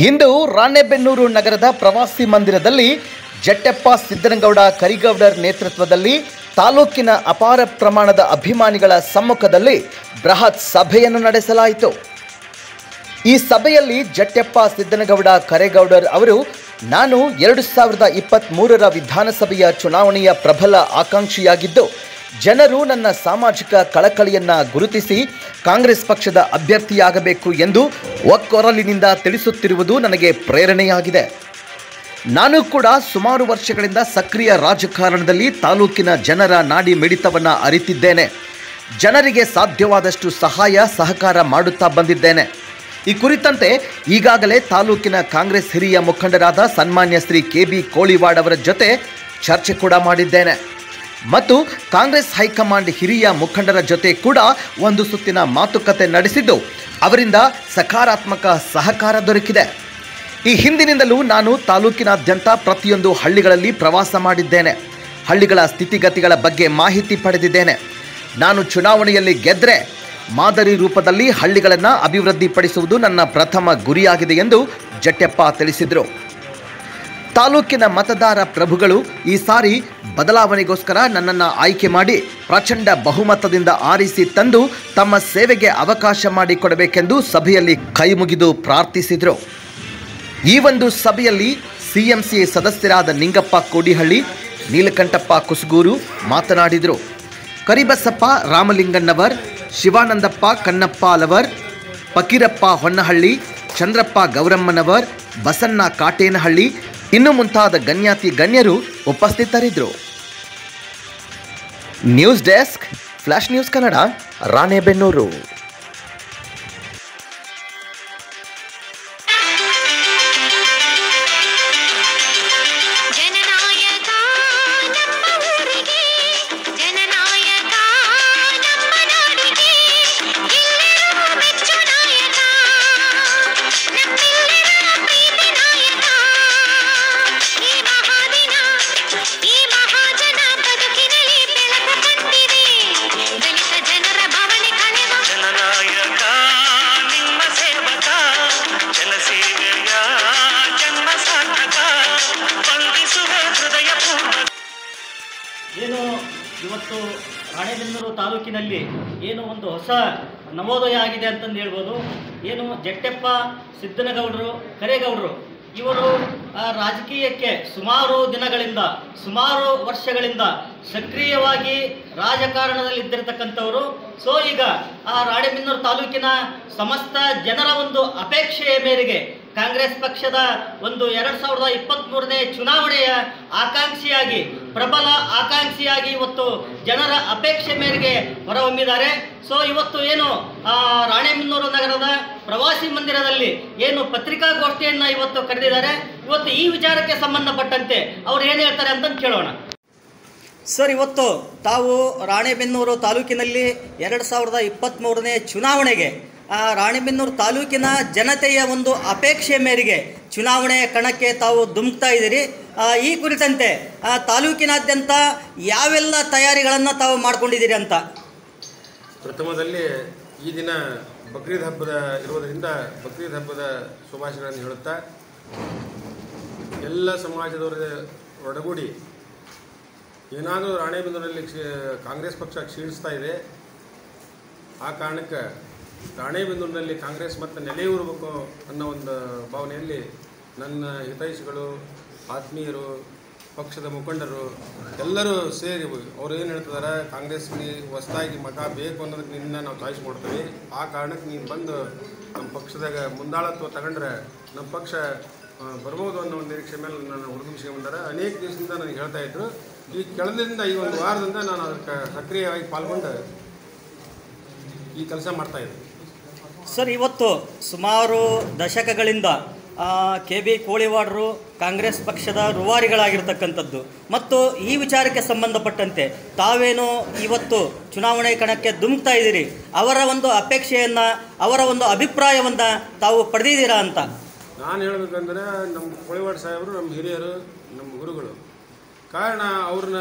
ಇಂದು ರಾಣೆಬೆನ್ನೂರು ನಗರದ ಪ್ರವಾಸಿ ಮಂದಿರದಲ್ಲಿ ಜಟ್ಟೆಪ್ಪ ಸಿದ್ದನಗೌಡ ಕರಿಗೌಡರ್ ನೇತೃತ್ವದಲ್ಲಿ ತಾಲೂಕಿನ ಅಪಾರ ಪ್ರಮಾಣದ ಅಭಿಮಾನಿಗಳ ಸಮ್ಮುಖದಲ್ಲಿ ಬೃಹತ್ ಸಭೆಯನ್ನು ನಡೆಸಲಾಯಿತು. ಈ ಸಭೆಯಲ್ಲಿ ಜಟ್ಟೆಪ್ಪ ಸಿದ್ದನಗೌಡ ಕರೇಗೌಡರ್ ಅವರು, ನಾನು ಎರಡು ಸಾವಿರದ ಇಪ್ಪತ್ತ್ಮೂರರ ವಿಧಾನಸಭೆಯ ಚುನಾವಣೆಯ ಪ್ರಬಲ ಆಕಾಂಕ್ಷಿಯಾಗಿದ್ದು, ಜನರು ನನ್ನ ಸಾಮಾಜಿಕ ಕಳಕಳಿಯನ್ನು ಗುರುತಿಸಿ ಕಾಂಗ್ರೆಸ್ ಪಕ್ಷದ ಅಭ್ಯರ್ಥಿಯಾಗಬೇಕು ಎಂದು ಒಕ್ಕೊರಲಿನಿಂದ ತಿಳಿಸುತ್ತಿರುವುದು ನನಗೆ ಪ್ರೇರಣೆಯಾಗಿದೆ. ನಾನು ಕೂಡ ಸುಮಾರು ವರ್ಷಗಳಿಂದ ಸಕ್ರಿಯ ರಾಜಕಾರಣದಲ್ಲಿ ತಾಲೂಕಿನ ಜನರ ನಾಡಿ ಮಿಡಿತವನ್ನು ಅರಿತಿದ್ದೇನೆ. ಜನರಿಗೆ ಸಾಧ್ಯವಾದಷ್ಟು ಸಹಾಯ, ಸಹಕಾರ ಮಾಡುತ್ತಾ ಬಂದಿದ್ದೇನೆ. ಈ ಕುರಿತಂತೆ ಈಗಾಗಲೇ ತಾಲೂಕಿನ ಕಾಂಗ್ರೆಸ್ ಹಿರಿಯ ಮುಖಂಡರಾದ ಸನ್ಮಾನ್ಯ ಶ್ರೀ ಕೆ ಬಿ ಕೋಳಿವಾಡ್ ಅವರ ಜೊತೆ ಚರ್ಚೆ ಕೂಡ ಮಾಡಿದ್ದೇನೆ. ಮತ್ತು ಕಾಂಗ್ರೆಸ್ ಹೈಕಮಾಂಡ್ ಹಿರಿಯ ಮುಖಂಡರ ಜೊತೆ ಕೂಡ ಒಂದು ಸುತ್ತಿನ ಮಾತುಕತೆ ನಡೆಸಿದ್ದು, ಅವರಿಂದ ಸಕಾರಾತ್ಮಕ ಸಹಕಾರ ದೊರಕಿದೆ. ಈ ಹಿಂದಿನಿಂದಲೂ ನಾನು ತಾಲೂಕಿನಾದ್ಯಂತ ಪ್ರತಿಯೊಂದು ಹಳ್ಳಿಗಳಲ್ಲಿ ಪ್ರವಾಸ ಮಾಡಿದ್ದೇನೆ. ಹಳ್ಳಿಗಳ ಸ್ಥಿತಿಗತಿಗಳ ಬಗ್ಗೆ ಮಾಹಿತಿ ಪಡೆದಿದ್ದೇನೆ. ನಾನು ಚುನಾವಣೆಯಲ್ಲಿ ಗೆದ್ದರೆ ಮಾದರಿ ರೂಪದಲ್ಲಿ ಹಳ್ಳಿಗಳನ್ನು ಅಭಿವೃದ್ಧಿಪಡಿಸುವುದು ನನ್ನ ಪ್ರಥಮ ಗುರಿಯಾಗಿದೆ ಎಂದು ಜಟ್ಟೆಪ್ಪ ತಿಳಿಸಿದರು. ತಾಲೂಕಿನ ಮತದಾರ ಪ್ರಭುಗಳು ಈ ಸಾರಿ ಬದಲಾವಣೆಗೋಸ್ಕರ ನನ್ನನ್ನು ಆಯ್ಕೆ ಮಾಡಿ ಪ್ರಚಂಡ ಬಹುಮತದಿಂದ ಆರಿಸಿ ತಂದು ತಮ್ಮ ಸೇವೆಗೆ ಅವಕಾಶ ಮಾಡಿಕೊಡಬೇಕೆಂದು ಸಭೆಯಲ್ಲಿ ಕೈಮುಗಿದು ಪ್ರಾರ್ಥಿಸಿದರು. ಈ ಒಂದು ಸಭೆಯಲ್ಲಿ ಸಿಎಂಸಿ ಸದಸ್ಯರಾದ ನಿಂಗಪ್ಪ ಕೋಡಿಹಳ್ಳಿ, ನೀಲಕಂಠಪ್ಪ ಕುಸುಗೂರು ಮಾತನಾಡಿದರು. ಕರಿಬಸಪ್ಪ ರಾಮಲಿಂಗಣ್ಣವರ್, ಶಿವಾನಂದಪ್ಪ ಕಣ್ಣಪ್ಪ ಅಲವರ್, ಫಕೀರಪ್ಪ ಹೊನ್ನಹಳ್ಳಿ, ಚಂದ್ರಪ್ಪ ಗೌರಮ್ಮನವರ್, ಬಸಣ್ಣ ಕಾಟೇನಹಳ್ಳಿ ಇನ್ನು ಮುಂತಾದ ಗಣ್ಯಾತಿ ಗಣ್ಯರು ಉಪಸ್ಥಿತರಿದ್ದರು. News desk flash news Kannada Ranebennur. ಏನು ಇವತ್ತು ರಾಣೆಬೆನ್ನೂರು ತಾಲೂಕಿನಲ್ಲಿ ಏನು ಒಂದು ಹೊಸ ನವೋದಯ ಆಗಿದೆ ಅಂತಂದು ಹೇಳ್ಬೋದು. ಏನು ಜಟ್ಟೆಪ್ಪ ಸಿದ್ದನಗೌಡರು ಕರೇಗೌಡರು, ಇವರು ರಾಜಕೀಯಕ್ಕೆ ಸುಮಾರು ದಿನಗಳಿಂದ, ಸುಮಾರು ವರ್ಷಗಳಿಂದ ಸಕ್ರಿಯವಾಗಿ ರಾಜಕಾರಣದಲ್ಲಿ ಇದ್ದಿರತಕ್ಕಂಥವರು ಸೊ, ಈಗ ಆ ರಾಣೆಬೆನ್ನೂರು ತಾಲೂಕಿನ ಸಮಸ್ತ ಜನರ ಒಂದು ಅಪೇಕ್ಷೆಯ ಮೇರೆಗೆ ಕಾಂಗ್ರೆಸ್ ಪಕ್ಷದ ಒಂದು ಎರಡು ಸಾವಿರದ ಇಪ್ಪತ್ತ್ಮೂರನೇ ಚುನಾವಣೆಯ ಆಕಾಂಕ್ಷಿಯಾಗಿ, ಪ್ರಬಲ ಆಕಾಂಕ್ಷಿಯಾಗಿ ಇವತ್ತು ಜನರ ಅಪೇಕ್ಷೆ ಮೇರೆಗೆ ಹೊರಹೊಮ್ಮಿದ್ದಾರೆ. ಸೊ ಇವತ್ತು ಏನು ರಾಣೆಬೆನ್ನೂರು ನಗರದ ಪ್ರವಾಸಿ ಮಂದಿರದಲ್ಲಿ ಏನು ಪತ್ರಿಕಾಗೋಷ್ಠಿಯನ್ನು ಇವತ್ತು ಕರೆದಿದ್ದಾರೆ. ಇವತ್ತು ಈ ವಿಚಾರಕ್ಕೆ ಸಂಬಂಧಪಟ್ಟಂತೆ ಅವ್ರು ಏನು ಹೇಳ್ತಾರೆ ಅಂತ ಕೇಳೋಣ. ಸರ್ ಇವತ್ತು ತಾವು ರಾಣೆಬೆನ್ನೂರು ತಾಲೂಕಿನಲ್ಲಿ ಎರಡು ಸಾವಿರದ ಇಪ್ಪತ್ತ್ಮೂರನೇ ಚುನಾವಣೆಗೆ ರಾಣೆಬೆನ್ನೂರು ತಾಲೂಕಿನ ಜನತೆಯ ಒಂದು ಅಪೇಕ್ಷೆ ಮೇರೆಗೆ ಚುನಾವಣೆ ಕಣಕ್ಕೆ ತಾವು ಧುಮುಕ್ತಾ ಇದ್ದೀರಿ. ಆ, ಈ ಕುರಿತಂತೆ ಆ, ತಾಲೂಕಿನಾದ್ಯಂತ ಯಾವೆಲ್ಲ ತಯಾರಿಗಳನ್ನು ತಾವು ಮಾಡ್ಕೊಂಡಿದ್ದೀರಿ ಅಂತ? ಪ್ರಥಮದಲ್ಲಿ ಈ ದಿನ ಬಕ್ರೀದ್ ಹಬ್ಬದ ಇರುವುದರಿಂದ ಬಕ್ರೀದ್ ಹಬ್ಬದ ಶುಭಾಶಯಗಳನ್ನು ಹೇಳುತ್ತಾ ಎಲ್ಲ ಸಮಾಜದವರ ಒಡಗೂಡಿ ಏನಾದರೂ ರಾಣೆಬೆನ್ನೂರಲ್ಲಿ ಕಾಂಗ್ರೆಸ್ ಪಕ್ಷ ಕ್ಷೀಣಿಸ್ತಾ ಇದೆ ಆ ಕಾರಣಕ್ಕೆ ರಾಣೆಬೆನ್ನೂರಿನಲ್ಲಿ ಕಾಂಗ್ರೆಸ್ ಮತ್ತೆ ನೆಲೆಯೂರಬೇಕು ಅನ್ನೋ ಒಂದು ಭಾವನೆಯಲ್ಲಿ ನನ್ನ ಹಿತೈಷಿಗಳು, ಆತ್ಮೀಯರು, ಪಕ್ಷದ ಮುಖಂಡರು ಎಲ್ಲರೂ ಸೇರಿ ಅವ್ರು ಏನು ಹೇಳ್ತಿದ್ದಾರೆ ಕಾಂಗ್ರೆಸ್ಗೆ ಹೊಸದಾಗಿ ಮತ ಬೇಕು ಅನ್ನೋದಕ್ಕೆ ನಿನ್ನ ನಾವು ಚಾಯ್ಸ್ ಮಾಡ್ತೀವಿ. ಆ ಕಾರಣಕ್ಕೆ ನೀನು ಬಂದು ನಮ್ಮ ಪಕ್ಷದಾಗ ಮುಂದಾಳತ್ವ ತಗೊಂಡ್ರೆ ನಮ್ಮ ಪಕ್ಷ ಬರ್ಬೋದು ಅನ್ನೋ ಒಂದು ನಿರೀಕ್ಷೆ ಮೇಲೆ ನಾನು ಹುಡುಗಿಸ್ಕೊಂಡ್ಬಂದಾರೆ ಅನೇಕ ದಿವಸದಿಂದ ನನಗೆ ಹೇಳ್ತಾ ಇದ್ರು. ಈ ಕೆಳದಿಂದ, ಈ ಒಂದು ವಾರದಿಂದ ನಾನು ಅದಕ್ಕೆ ಸಕ್ರಿಯವಾಗಿ ಪಾಲ್ಗೊಂಡು ಈ ಕೆಲಸ ಮಾಡ್ತಾ ಇದ್ದೆ ಸರ್, ಇವತ್ತು ಸುಮಾರು ದಶಕಗಳಿಂದ ಕೆ ಬಿ ಕೋಳಿವಾಡರು ಕಾಂಗ್ರೆಸ್ ಪಕ್ಷದ ರೂವಾರಿಗಳಾಗಿರ್ತಕ್ಕಂಥದ್ದು. ಮತ್ತು ಈ ವಿಚಾರಕ್ಕೆ ಸಂಬಂಧಪಟ್ಟಂತೆ ತಾವೇನು ಇವತ್ತು ಚುನಾವಣೆ ಕಣಕ್ಕೆ ಧುಮುಕ್ತಾ ಇದ್ದೀರಿ. ಅವರ ಒಂದು ಅಪೇಕ್ಷೆಯನ್ನು, ಅವರ ಒಂದು ಅಭಿಪ್ರಾಯವನ್ನು ತಾವು ಪಡೆದಿದ್ದೀರಾ ಅಂತ? ನಾನು ಹೇಳಬೇಕಂದ್ರೆ, ನಮ್ಮ ಕೋಳಿವಾಡ ಸಾಹೇಬರು, ನಮ್ಮ ಹಿರಿಯರು, ನಮ್ಮ ಗುರುಗಳು. ಕಾರಣ ಅವ್ರನ್ನ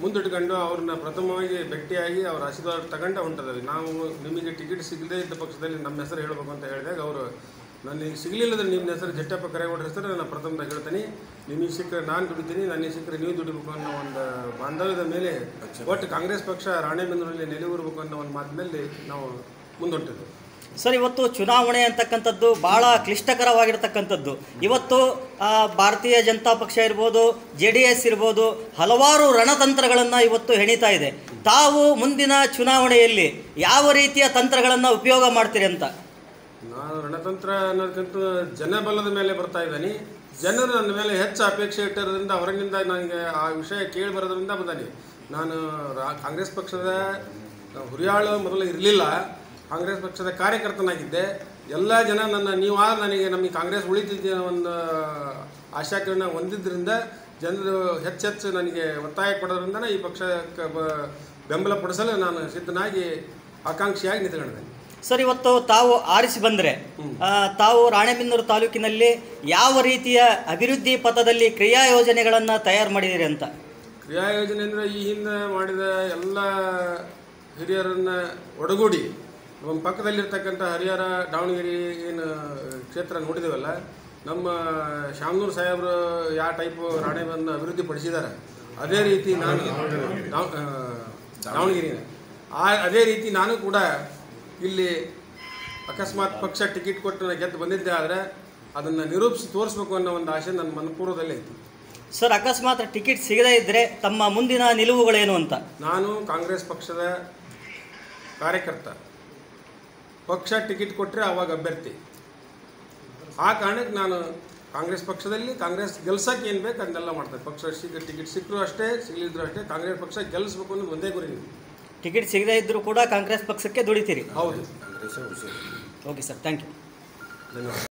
ಮುಂದಿಟ್ಕೊಂಡು ಅವ್ರನ್ನ ಪ್ರಥಮವಾಗಿ ಭೇಟಿಯಾಗಿ ಅವ್ರ ಆಶೀರ್ವಾದ ತಗೊಂಡು ಹೊಂಟದಲ್ಲಿ ನಾವು ನಿಮಗೆ ಟಿಕೆಟ್ ಸಿಗದೇ ಇದ್ದ ಪಕ್ಷದಲ್ಲಿ ನಮ್ಮ ಹೆಸರು ಹೇಳಬೇಕು ಅಂತ ಹೇಳಿದಾಗ ಅವರು ನನಗೆ ಸಿಗಲಿಲ್ಲದ್ರೆ ನಿಮ್ಮ ಹೆಸರು ಜಟ್ಟಪ್ಪ ಕರೇಗೌಡರ ಹೆಸರು ನಾನು ಪ್ರಥಮದಾಗ ಹೇಳ್ತೀನಿ. ನಿಮಗೆ ಸಿಕ್ಕರೆ ನಾನು ದುಡಿತೀನಿ ನನಗೆ ಸಿಕ್ಕರೆ ನೀವು ದುಡಿಬೇಕು ಅನ್ನೋ ಒಂದು ಬಾಂಧವ್ಯದ ಮೇಲೆ ಒಟ್ಟು ಕಾಂಗ್ರೆಸ್ ಪಕ್ಷ ರಾಣೆಬೆನ್ನೂರಲ್ಲಿ ನೆಲೆಯೂರಬೇಕು ಅನ್ನೋ ಒಂದು ಮಾತಿನಲ್ಲಿ ನಾವು ಮುಂದೊಂಟಿದ್ದು ಸರ್, ಇವತ್ತು ಚುನಾವಣೆ ಅಂತಕ್ಕಂಥದ್ದು ಭಾಳ ಕ್ಲಿಷ್ಟಕರವಾಗಿರ್ತಕ್ಕಂಥದ್ದು. ಇವತ್ತು ಭಾರತೀಯ ಜನತಾ ಪಕ್ಷ ಇರ್ಬೋದು, ಜೆ ಡಿ ಎಸ್ ಇರ್ಬೋದು, ಹಲವಾರು ರಣತಂತ್ರಗಳನ್ನು ಇವತ್ತು ಹೆಣಿತಾ ಇದೆ. ತಾವು ಮುಂದಿನ ಚುನಾವಣೆಯಲ್ಲಿ ಯಾವ ರೀತಿಯ ತಂತ್ರಗಳನ್ನು ಉಪಯೋಗ ಮಾಡ್ತೀರಿ ಅಂತ? ನಾನು ರಣತಂತ್ರ ಅನ್ನೋದಕ್ಕಿಂತ ಜನಬಲದ ಮೇಲೆ ಬರ್ತಾ ಇದ್ದೀನಿ. ಜನರು ನನ್ನ ಮೇಲೆ ಹೆಚ್ಚು ಅಪೇಕ್ಷೆ ಇಟ್ಟಿರೋದ್ರಿಂದ ಅವರಿಂದ ನನಗೆ ಆ ವಿಷಯ ಕೇಳಿ ಬರೋದ್ರಿಂದ ಬಂದಾನೆ ನಾನು ಕಾಂಗ್ರೆಸ್ ಪಕ್ಷದ ಹುರಿಯಾಳು ಮೊದಲು ಇರಲಿಲ್ಲ. ಕಾಂಗ್ರೆಸ್ ಪಕ್ಷದ ಕಾರ್ಯಕರ್ತನಾಗಿದ್ದೆ. ಎಲ್ಲ ಜನ ನನ್ನ ನೀವಾ ನನಗೆ ನಮಗೆ ಕಾಂಗ್ರೆಸ್ ಉಳಿತಿದ್ದೆ ಒಂದು ಆಶಾಕಿರಣ ಹೊಂದಿದ್ದರಿಂದ ಜನರು ಹೆಚ್ಚೆಚ್ಚು ನನಗೆ ಒತ್ತಾಯ ಕೊಡೋದ್ರಿಂದ ಈ ಪಕ್ಷಕ್ಕೆ ಬ- ಬೆಂಬಲ ಪಡಿಸಲು ನಾನು ಸಿದ್ಧನಾಗಿ ಆಕಾಂಕ್ಷಿಯಾಗಿ ನಿಂತ್ಕೊಂಡಿದ್ದೇನೆ. ಸರ್ ಇವತ್ತು ತಾವು ಆರಿಸಿ ಬಂದರೆ ತಾವು ರಾಣೆಬೆನ್ನೂರು ತಾಲೂಕಿನಲ್ಲಿ ಯಾವ ರೀತಿಯ ಅಭಿವೃದ್ಧಿ ಪಥದಲ್ಲಿ ಕ್ರಿಯಾ ಯೋಜನೆಗಳನ್ನು ತಯಾರು ಮಾಡಿದಿರಿ ಅಂತ? ಕ್ರಿಯಾ ಯೋಜನೆ ಅಂದರೆ ಈ ಹಿಂದೆ ಮಾಡಿದ ಎಲ್ಲ ಹಿರಿಯರನ್ನು ಒಡಗೂಡಿ ನಮ್ಮ ಪಕ್ಕದಲ್ಲಿರ್ತಕ್ಕಂಥ ಹರಿಹರ ದಾವಣಗೆರೆ ಏನು ಕ್ಷೇತ್ರ ನೋಡಿದೇವಲ್ಲ ನಮ್ಮ ಶಾಮನೂರು ಸಾಹೇಬರು ಯಾವ ಟೈಪ್ ರಾಣೆಬೆನ್ನು ಅಭಿವೃದ್ಧಿ ಪಡಿಸಿದ್ದಾರೆ ಅದೇ ರೀತಿ ನಾನು ದಾವಣಗೆರೆ ಆ, ದಾವಣಗೆರೆನ. ಆ ಅದೇ ರೀತಿ ನಾನು ಕೂಡ ಇಲ್ಲಿ ಅಕಸ್ಮಾತ್ ಪಕ್ಷ ಟಿಕೆಟ್ ಕೊಟ್ಟು ನಾನು ಗೆದ್ದು ಬಂದಿದ್ದೆ ಆದರೆ ಅದನ್ನು ನಿರೂಪಿಸಿ ತೋರಿಸ್ಬೇಕು ಅನ್ನೋ ಒಂದು ಆಸೆ ನನ್ನ ಮನಪೂರ್ವದಲ್ಲೇ ಐತಿ ಸರ್ ಅಕಸ್ಮಾತ್ ಟಿಕೆಟ್ ಸಿಗದೇ ಇದ್ದರೆ ತಮ್ಮ ಮುಂದಿನ ನಿಲುವುಗಳೇನು ಅಂತ? ನಾನು ಕಾಂಗ್ರೆಸ್ ಪಕ್ಷದ ಕಾರ್ಯಕರ್ತ. ಪಕ್ಷ ಟಿಕೆಟ್ ಕೊಟ್ಟರೆ ಅವಾಗ ಅಭ್ಯರ್ಥಿ. ಆ ಕಾರಣಕ್ಕೆ ನಾನು ಕಾಂಗ್ರೆಸ್ ಪಕ್ಷದಲ್ಲಿ ಕಾಂಗ್ರೆಸ್ ಗೆಲ್ಸಕ್ಕೆ ಏನು ಬೇಕು ಅದನ್ನೆಲ್ಲ ಮಾಡ್ತಾರೆ ಪಕ್ಷ ಸಿಗ ಟಿಕೆಟ್ ಸಿಕ್ಕರು ಅಷ್ಟೇ ಸಿಗಲಿದ್ರು ಅಷ್ಟೇ ಕಾಂಗ್ರೆಸ್ ಪಕ್ಷ ಗೆಲ್ಲಿಸ್ಬೇಕು ಅನ್ನೋದು ಒಂದೇ ಗುರಿ ನೀವು ಟಿಕೆಟ್ ಸಿಗದೇ ಇದ್ದರೂ ಕೂಡ ಕಾಂಗ್ರೆಸ್ ಪಕ್ಷಕ್ಕೆ ದುಡಿತೀರಿ. ಹೌದು. Okay sir thank you. ಧನ್ಯವಾದ.